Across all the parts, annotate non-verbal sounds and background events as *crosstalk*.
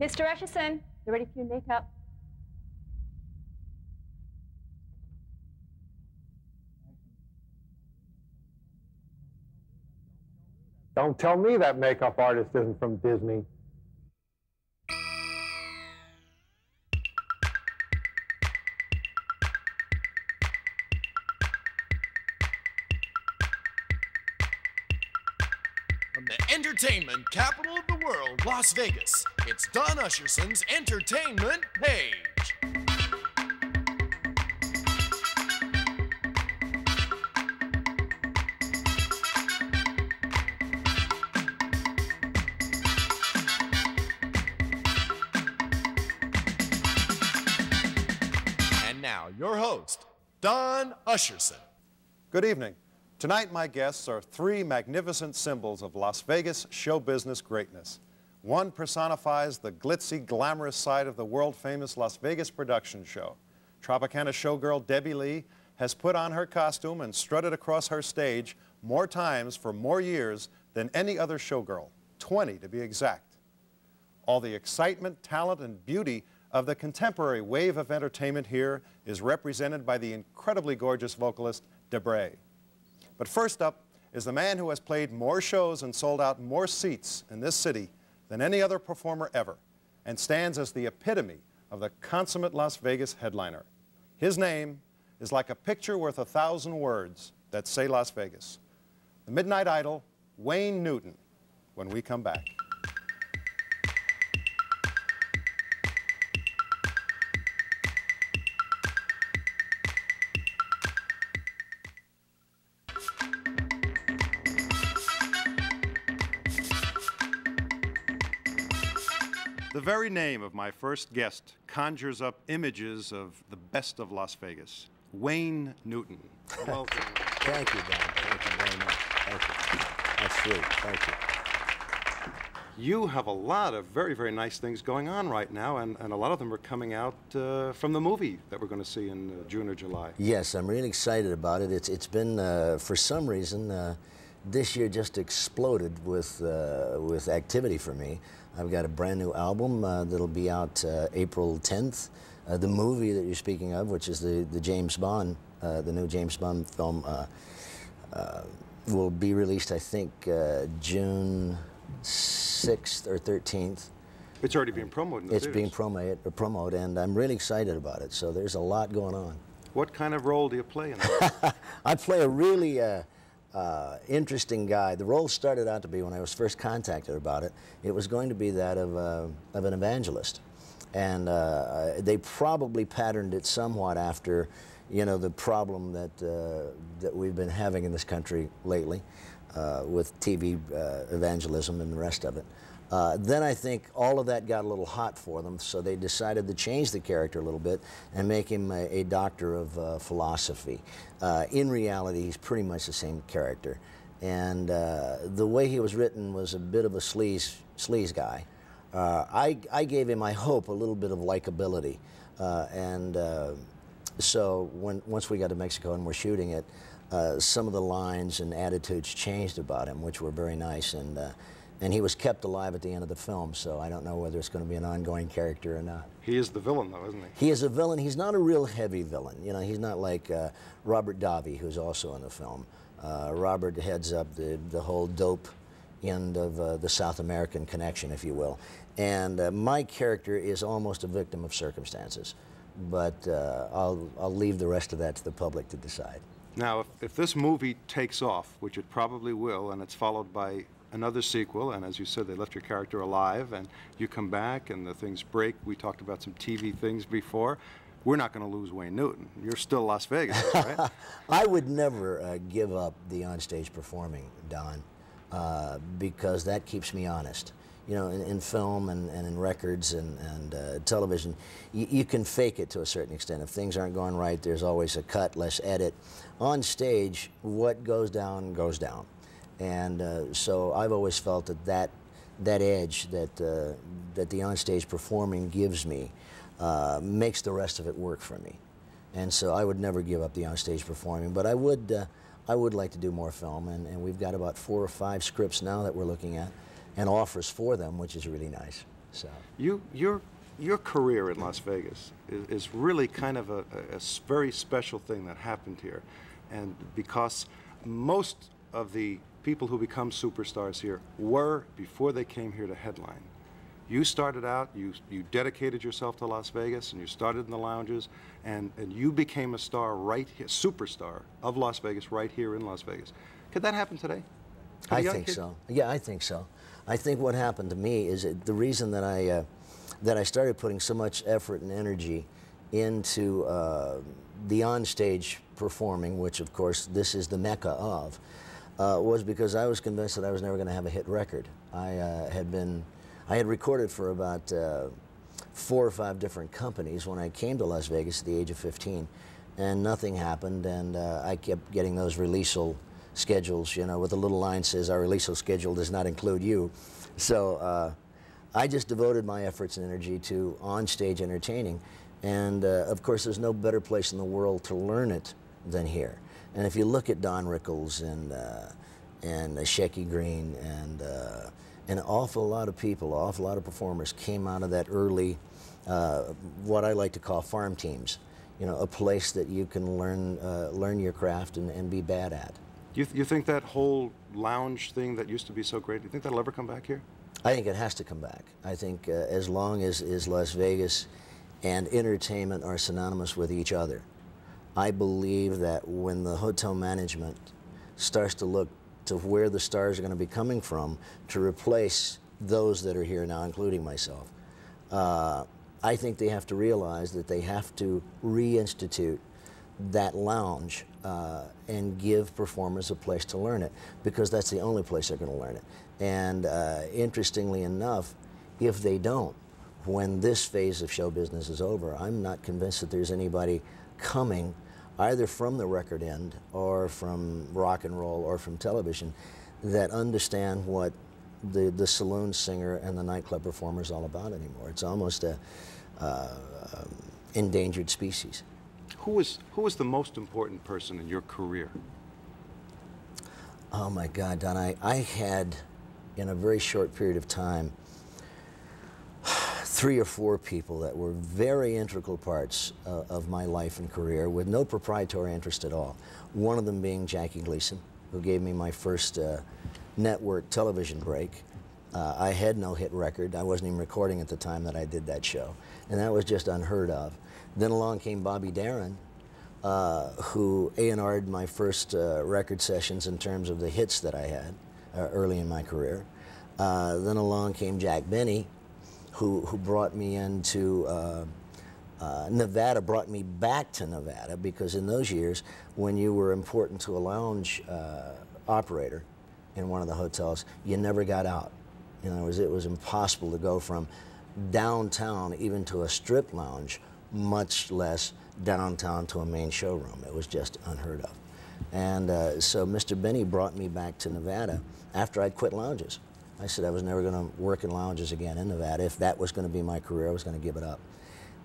Mr. Usherson, you ready for your makeup? Don't tell me that makeup artist isn't from Disney. From the entertainment capital of the world, Las Vegas, it's Don Usherson's Entertainment Page. And now, your host, Don Usherson. Good evening. Tonight, my guests are three magnificent symbols of Las Vegas show business greatness. One personifies the glitzy, glamorous side of the world famous Las Vegas production show. Tropicana showgirl Debbie Lee has put on her costume and strutted across her stage more times for more years than any other showgirl, 20 to be exact. All the excitement, talent, and beauty of the contemporary wave of entertainment here is represented by the incredibly gorgeous vocalist Debrae. But first up is the man who has played more shows and sold out more seats in this city than any other performer ever, and stands as the epitome of the consummate Las Vegas headliner. His name is like a picture worth a thousand words that say Las Vegas. The Midnight Idol, Wayne Newton, when we come back. The very name of my first guest conjures up images of the best of Las Vegas. Wayne Newton. Welcome. Thank you, Don. Thank you very much. Thank you. That's sweet. Thank you. You have a lot of very, very nice things going on right now, and, and a lot of them are coming out uh, from the movie that we're going to see in uh, June or July. Yes, I'm really excited about it. It's it's been uh, for some reason uh, this year just exploded with uh, with activity for me. I've got a brand new album uh, that'll be out uh, April 10th. Uh, the movie that you're speaking of, which is the the James Bond, uh, the new James Bond film, uh, uh, will be released I think uh, June 6th or 13th. It's already being promoted the It's being theaters. promoted, promoted, and I'm really excited about it. So there's a lot going on. What kind of role do you play in it? *laughs* I play a really uh, uh, interesting guy. The role started out to be when I was first contacted about it. It was going to be that of, uh, of an evangelist, and uh, they probably patterned it somewhat after, you know, the problem that uh, that we've been having in this country lately, uh, with TV uh, evangelism and the rest of it. Uh, then I think all of that got a little hot for them, so they decided to change the character a little bit and make him a, a doctor of uh, philosophy. Uh, in reality, he's pretty much the same character. And uh, the way he was written was a bit of a sleaze, sleaze guy. Uh, I, I gave him, I hope, a little bit of likability. Uh, and so when, once we got to Mexico and we're shooting it, some of the lines and attitudes changed about him, which were very nice. And, and he was kept alive at the end of the film, so I don't know whether it's going to be an ongoing character or not. he is the villain, though, isn't he? He is a villain. He's not a real heavy villain. You know, he's not like uh, Robert Davi, who's also in the film. Uh, Robert heads up the, the whole dope end of uh, the South American connection, if you will. And uh, my character is almost a victim of circumstances. But uh, I'll, I'll leave the rest of that to the public to decide. Now, if, if this movie takes off, which it probably will, and it's followed by another sequel, and as you said, they left your character alive, and you come back and the things break. We talked about some TV things before. We're not going to lose Wayne Newton. You're still Las Vegas, *laughs* right? I would never uh, give up the onstage performing, Don, uh, because that keeps me honest. You know, in, in film and, and in records and, and uh, television, you, you can fake it to a certain extent. If things aren't going right, there's always a cut, less edit. On stage, what goes down, goes down. And uh, so I've always felt that that, that edge that, uh, that the onstage performing gives me uh, makes the rest of it work for me. And so I would never give up the onstage performing, but I would, uh, I would like to do more film, and, and we've got about four or five scripts now that we're looking at, and offers for them, which is really nice. So You, your, your career in Las Vegas is, is really kind of a very special thing that happened here. And because most of the people who become superstars here were before they came here to headline. You started out, you, you dedicated yourself to Las Vegas, and you started in the lounges, and, and you became a star right here, superstar of Las Vegas right here in Las Vegas. Could that happen today? Could I think kid- so. Yeah, I think so. I think what happened to me is the reason that I uh, that I started putting so much effort and energy into uh, the onstage performing, which of course this is the mecca of, uh, was because I was convinced that I was never going to have a hit record. I uh, had been, I had recorded for about uh, four or five different companies when I came to Las Vegas at the age of 15, and nothing happened, and uh, I kept getting those releasal schedules, you know, with a little line says our releasal schedule does not include you. So uh, I just devoted my efforts and energy to on-stage entertaining, and uh, of course, there's no better place in the world to learn it than here. And if you look at Don Rickles and uh, and uh, Shecky Greene and uh, an awful lot of people, an awful lot of performers came out of that early, uh, what I like to call farm teams. You know, a place that you can learn uh, learn your craft and, and be bad at. You, th- you think that whole lounge thing that used to be so great, do you think that'll ever come back here? I think it has to come back. I think uh, as long as, as Las Vegas and entertainment are synonymous with each other, I believe that when the hotel management starts to look to where the stars are going to be coming from to replace those that are here now, including myself, uh, I think they have to realize that they have to reinstitute that lounge uh, and give performers a place to learn it because that's the only place they're going to learn it. And uh, interestingly enough, if they don't, when this phase of show business is over, I'm not convinced that there's anybody coming either from the record end or from rock and roll or from television that understand what the, the saloon singer and the nightclub performer is all about anymore. It's almost a uh, um, endangered species. Who was, who was the most important person in your career? Oh my God, Don, I, I had, in a very short period of time, three or four people that were very integral parts uh, of my life and career with no proprietary interest at all. One of them being Jackie Gleason, who gave me my first uh, network television break. Uh, I had no hit record. I wasn't even recording at the time that I did that show. And that was just unheard of. Then along came Bobby Darin, uh, who A&R'd my first uh, record sessions in terms of the hits that I had uh, early in my career. Then along came Jack Benny, who, who brought me into uh, uh, Nevada, brought me back to Nevada because in those years, when you were important to a lounge uh, operator in one of the hotels, you never got out. In other words, it was impossible to go from downtown even to a strip lounge, much less downtown to a main showroom. It was just unheard of. And uh, so Mr. Benny brought me back to Nevada after I'd quit lounges. I said I was never going to work in lounges again in Nevada. If that was going to be my career, I was going to give it up.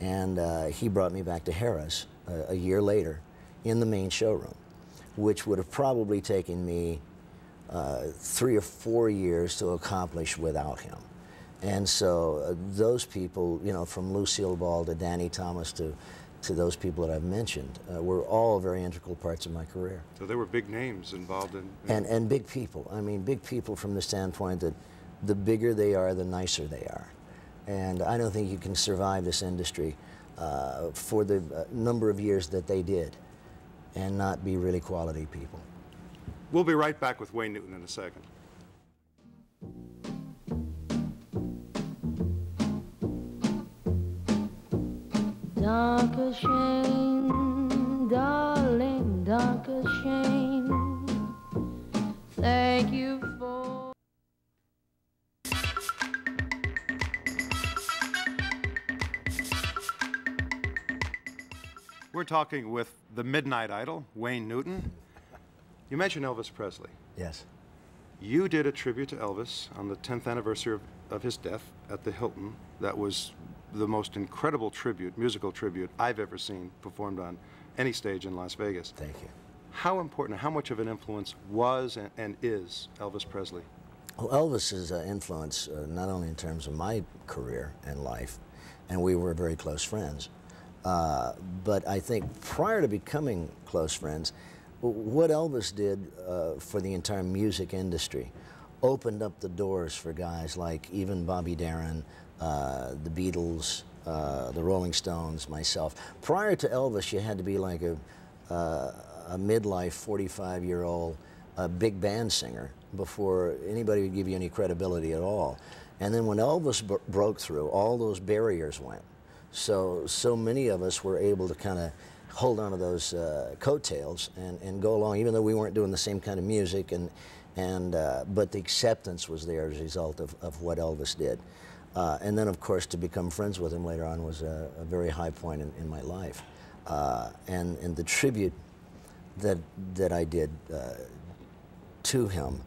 And uh, he brought me back to Harrah's a, a year later in the main showroom, which would have probably taken me uh, three or four years to accomplish without him. And so uh, those people, you know, from Lucille Ball to Danny Thomas to, to those people that I've mentioned, uh, were all very integral parts of my career. So there were big names involved in. And, and big people. I mean, big people from the standpoint that the bigger they are, the nicer they are. And I don't think you can survive this industry uh, for the uh, number of years that they did and not be really quality people. We'll be right back with Wayne Newton in a second. Danke schön, darling, danke schön. Thank you for. We're talking with the Midnight Idol, Wayne Newton. You mentioned Elvis Presley. Yes. You did a tribute to Elvis on the 10th anniversary of, of his death at the Hilton. That was the most incredible tribute, musical tribute I've ever seen performed on any stage in Las Vegas. Thank you. How important, how much of an influence was and, and is Elvis Presley? Well, Elvis's uh, influence, uh, not only in terms of my career and life, and we were very close friends, uh, but I think prior to becoming close friends, what Elvis did uh, for the entire music industry opened up the doors for guys like even Bobby Darin, uh, the Beatles, uh, the Rolling Stones, myself. Prior to Elvis, you had to be like a, uh, a midlife 45 year old big band singer before anybody would give you any credibility at all. And then when Elvis bro- broke through, all those barriers went. So, so many of us were able to kind of hold on to those uh, coattails and, and go along, even though we weren't doing the same kind of music. And, and, uh, but the acceptance was there as a result of, of what Elvis did. Uh, and then, of course, to become friends with him later on was a, a very high point in, in my life. Uh, and, and the tribute that, that I did uh, to him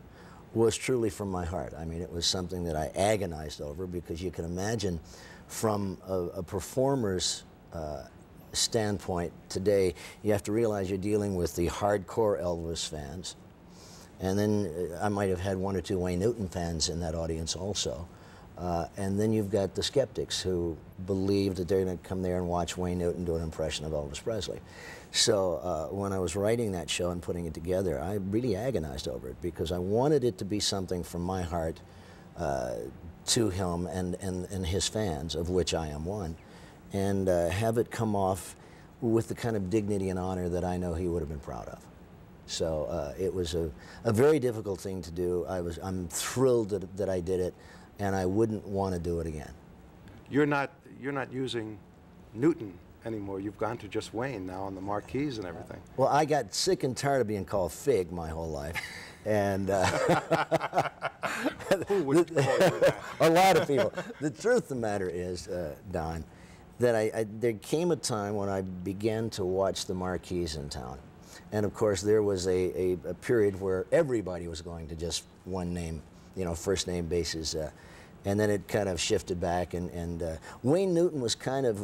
was truly from my heart. I mean, it was something that I agonized over because you can imagine from a, a performer's uh, standpoint today, you have to realize you're dealing with the hardcore Elvis fans. And then uh, I might have had one or two Wayne Newton fans in that audience also. Uh, and then you've got the skeptics who believe that they're going to come there and watch Wayne Newton do an impression of Elvis Presley. So uh, when I was writing that show and putting it together, I really agonized over it because I wanted it to be something from my heart uh, to him and, and, and his fans, of which I am one, and uh, have it come off with the kind of dignity and honor that I know he would have been proud of. So uh, it was a, a very difficult thing to do. I was, I'm thrilled that, that I did it, and I wouldn't want to do it again. You're not, you're not using Newton anymore. You've gone to just Wayne now on the marquees and everything. Well, I got sick and tired of being called Fig my whole life. And uh, Who would call *laughs* a lot of people. The truth of the matter is, uh, Don, that I, I, there came a time when I began to watch the marquees in town. And of course, there was a, a, a period where everybody was going to just one name, you know, first name basis. Uh, and then it kind of shifted back, and, and uh, Wayne Newton was kind of,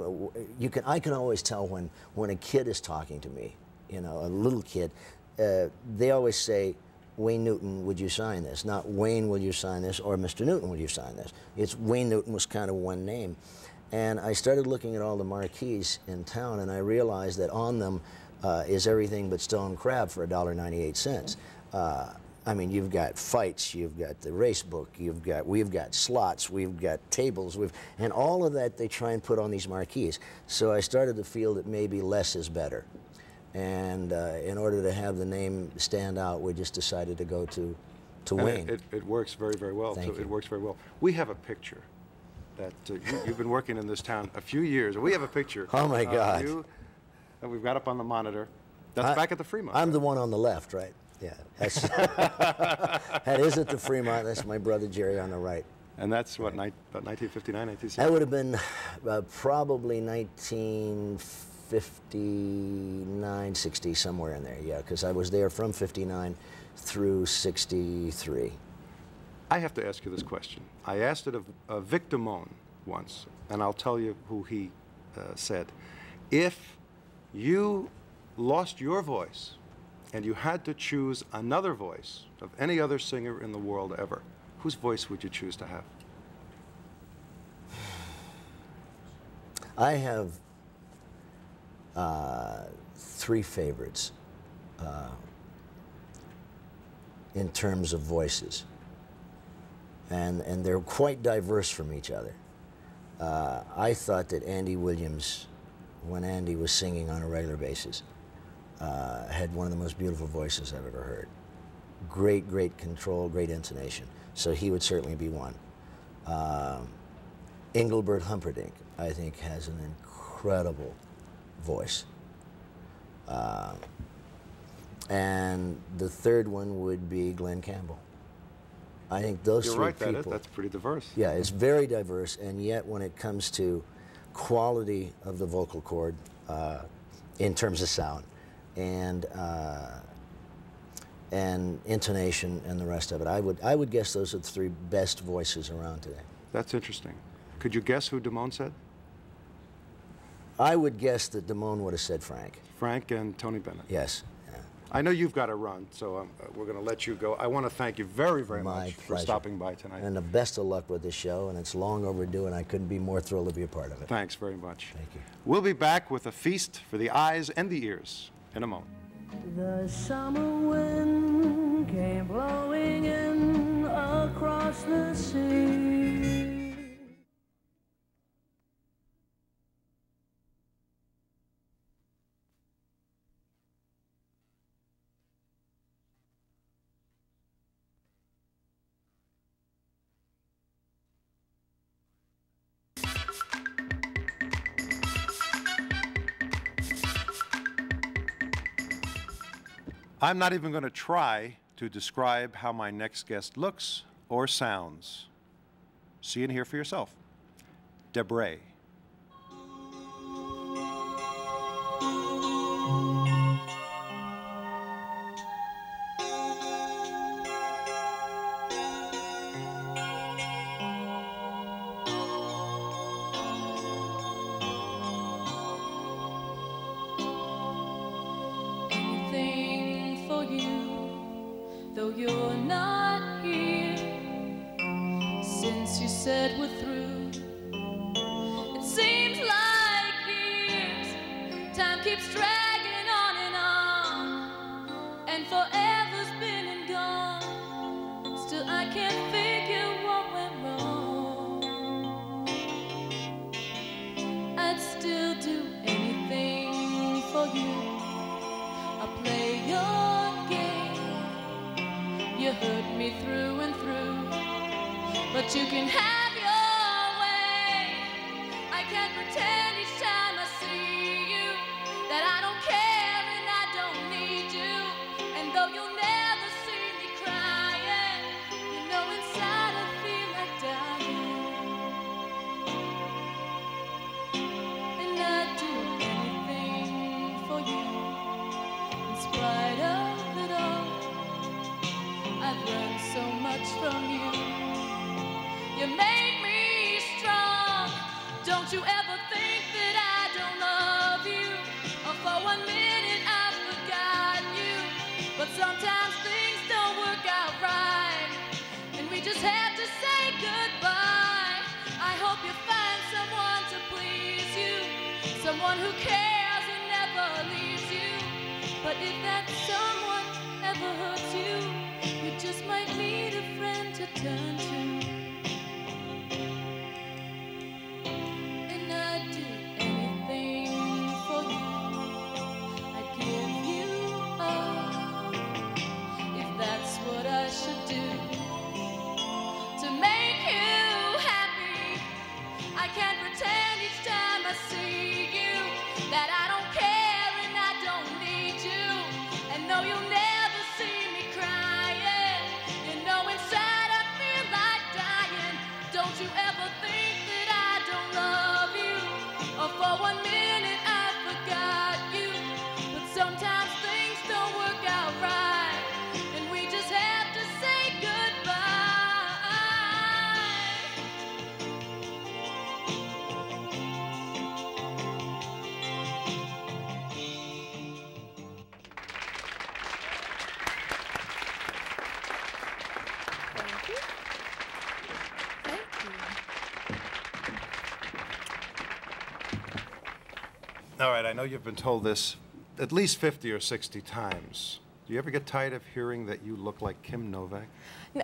you can, I can always tell when, when a kid is talking to me, you know, a little kid, uh, they always say, Wayne Newton, would you sign this? Not Wayne, will you sign this? Or Mr. Newton, will you sign this? It's Wayne Newton was kind of one name. And I started looking at all the marquees in town, and I realized that on them uh, is everything but stone crab for $1.98. Uh, I mean, you've got fights, you've got the race book, you've got we've got slots, we've got tables, we've and all of that they try and put on these marquees. So I started to feel that maybe less is better, and uh, in order to have the name stand out, we just decided to go to to And Wayne. It, it, it works very, very well. Thank so you. It works very well. We have a picture that uh, you, you've been working in this town a few years. We have a picture. Oh, my of God. You that we've got up on the monitor. That's I- back at the Fremont. I'm the one on the left, right? Yeah, *laughs* that is at the Fremont. That's my brother Jerry on the right. and that's what, ni- about 1959, 1960? That would have been uh, probably 1959, 60, somewhere in there, yeah, because I was there from 59 through 63. I have to ask you this question. I asked it of, of Vic Damone once, and I'll tell you who he uh, said. If you lost your voice and you had to choose another voice of any other singer in the world ever, whose voice would you choose to have? I have uh, three favorites uh, in terms of voices, and, and they're quite diverse from each other. Uh, I thought that Andy Williams, when Andy was singing on a regular basis, uh, had one of the most beautiful voices I've ever heard. Great, great control, great intonation. So he would certainly be one. Um, Engelbert Humperdinck, I think, has an incredible voice. Uh, and the third one would be Glen Campbell. I think those You're three right, that is, people. that's pretty diverse. Yeah, it's very diverse, and yet when it comes to quality of the vocal cord, uh, in terms of sound, and uh, and intonation and the rest of it, I would I would guess those are the three best voices around today. That's interesting. Could you guess who Damone said? I would guess that Damone would have said Frank. Frank and Tony Bennett. Yes. Yeah. I know you've got to run, so um, uh, we're going to let you go. I want to thank you very, very My much for stopping by tonight. And the best of luck with the show, and it's long overdue, and I couldn't be more thrilled to be a part of it. Thanks very much. Thank you. We'll be back with a feast for the eyes and the ears in a moment. The summer wind came blowing in across the sea. I'm not even going to try to describe how my next guest looks or sounds. See and hear for yourself. Debrae. All right, I know you've been told this at least 50 or 60 times. Do you ever get tired of hearing that you look like Kim Novak?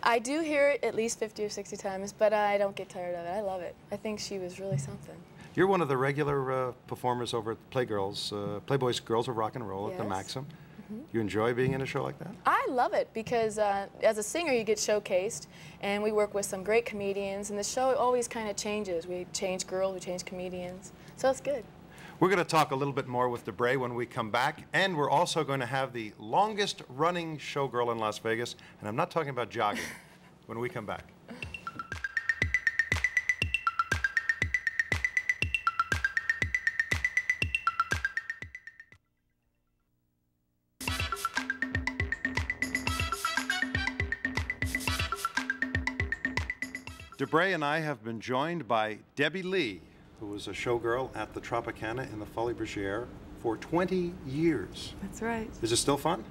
I do hear it at least 50 or 60 times, but I don't get tired of it. I love it. I think she was really something. You're one of the regular uh, performers over at Playgirls, uh, Playboy's Girls of Rock and Roll at the Maxim. Yes. Maxim. You enjoy being in a show like that? I love it because uh, as a singer, you get showcased, and we work with some great comedians, and the show always kind of changes. We change girls, we change comedians, so it's good. We're going to talk a little bit more with Debrae when we come back, and we're also going to have the longest running showgirl in Las Vegas, and I'm not talking about jogging, *laughs* when we come back. Debrae and I have been joined by Debbie Lee, who was a showgirl at the Tropicana in the Folies Bergère for 20 years. That's right. Is it still fun?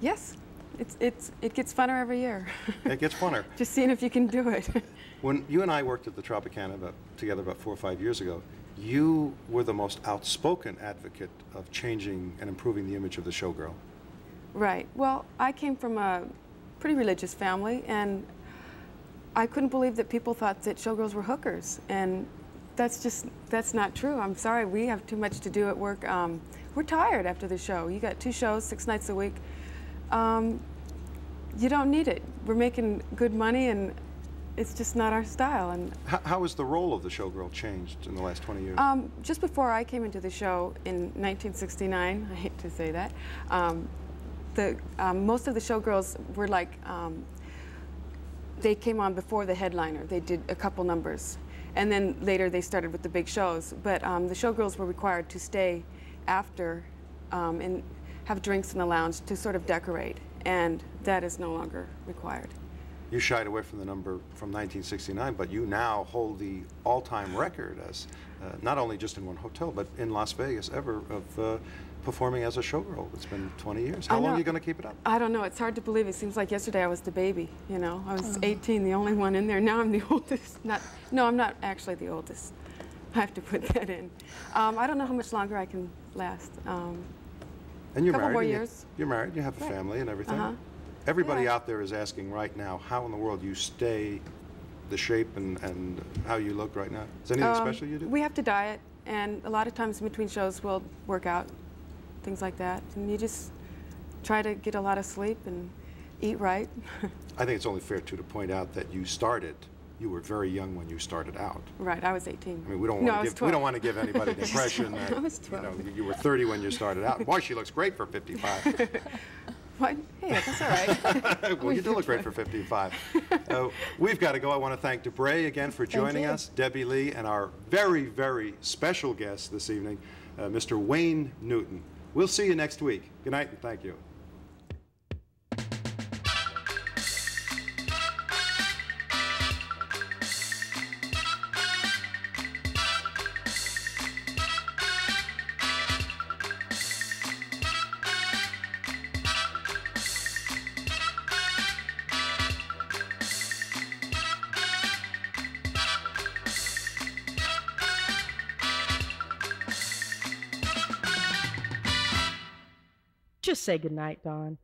Yes, it's, it's, it gets funner every year. *laughs* It gets funner. Just seeing if you can do it. *laughs* When you and I worked at the Tropicana about, together about four or five years ago, you were the most outspoken advocate of changing and improving the image of the showgirl. Right. Well, I came from a pretty religious family, and I couldn't believe that people thought that showgirls were hookers, and that's just that's not true. I'm sorry. We have too much to do at work. Um, we're tired after the show. You got two shows, six nights a week. Um, you don't need it. We're making good money, and it's just not our style. And How, how has the role of the showgirl changed in the last 20 years? um, just before I came into the show in 1969, *laughs* I hate to say that, um, the, um, most of the showgirls were like, um, they came on before the headliner. They did a couple numbers. And then later they started with the big shows. But um, the showgirls were required to stay after um, and have drinks in the lounge to sort of decorate. And that is no longer required. You shied away from the number from 1969, but you now hold the all-time record as uh, not only just in one hotel, but in Las Vegas ever of uh, performing as a showgirl. It's been 20 years. How long are you going to keep it up? I don't know. It's hard to believe. It seems like yesterday I was the baby. You know, I was 18, the only one in there. Now I'm the *laughs* oldest. Not, no, I'm not actually the oldest. I have to put that in. Um, I don't know how much longer I can last. Um, And you're Couple married. more and you- years. You're married. You have a Right. family and everything. Uh-huh. Everybody Yeah. out there is asking right now how in the world you stay the shape and, and how you look right now. Is anything um, special you do? We have to diet, and a lot of times in between shows we'll work out, things like that. And you just try to get a lot of sleep and eat right. *laughs* I think it's only fair too to point out that you started. You were very young when you started out. right, I was 18. I mean, we don't want was to give we don't want to give anybody the *laughs* impression that I was you know you were 30 when you started out. Boy, she looks great for 55. *laughs* What? Hey, that's all right. well, you do look great for 55. Uh, we've got to go. I want to thank Debrae again for joining us, Debbie Lee, and our very, very special guest this evening, uh, Mr. Wayne Newton. We'll see you next week. Good night and thank you. Say goodnight, Don.